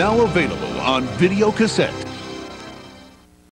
Now available on video cassette.